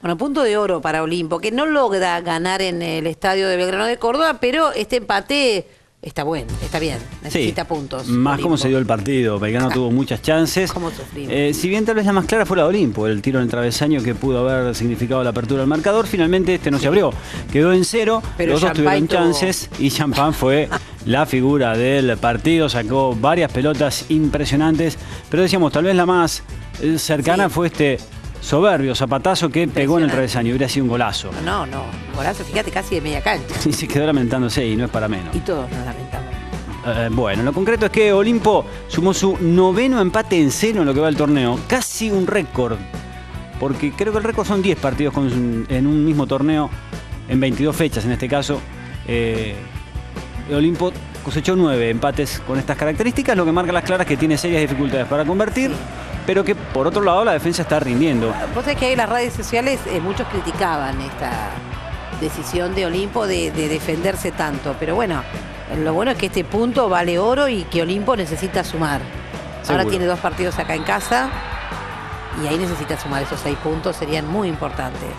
Bueno, punto de oro para Olimpo, que no logra ganar en el estadio de Belgrano de Córdoba, pero este empate está bueno, está bien, necesita Sí, puntos. Más Olimpo. como se dio el partido. Belgrano tuvo muchas chances. Cómo. Eh, si bien tal vez la más clara fue la de Olimpo, el tiro en el travesaño que pudo haber significado la apertura del marcador, finalmente este no se abrió. Quedó en cero, Pero los dos tuvieron tuvo- chances y Champán fue la figura del partido, sacó varias pelotas impresionantes, pero decíamos, tal vez la más eh, cercana Sí. fue este soberbio zapatazo que pegó en el travesaño, hubiera sido un golazo. No, no, golazo, fíjate, casi de media cancha. Y se quedó lamentándose y no es para menos. Y todos nos lamentamos. Eh, bueno, lo concreto es que Olimpo sumó su noveno empate en cero en lo que va del torneo. Casi un récord. Porque creo que el récord son 10 partidos con- en un mismo torneo, en 22 fechas en este caso. Eh, Olimpo cosechó 9 empates con estas características, lo que marca las claras que tiene serias dificultades para convertir, pero que por otro lado la defensa está rindiendo. Vos sabés que ahí en las redes sociales eh, muchos criticaban esta decisión de Olimpo de, de defenderse tanto, pero bueno, lo bueno es que este punto vale oro y que Olimpo necesita sumar. Ahora tiene dos partidos acá en casa y ahí necesita sumar esos seis puntos, serían muy importantes.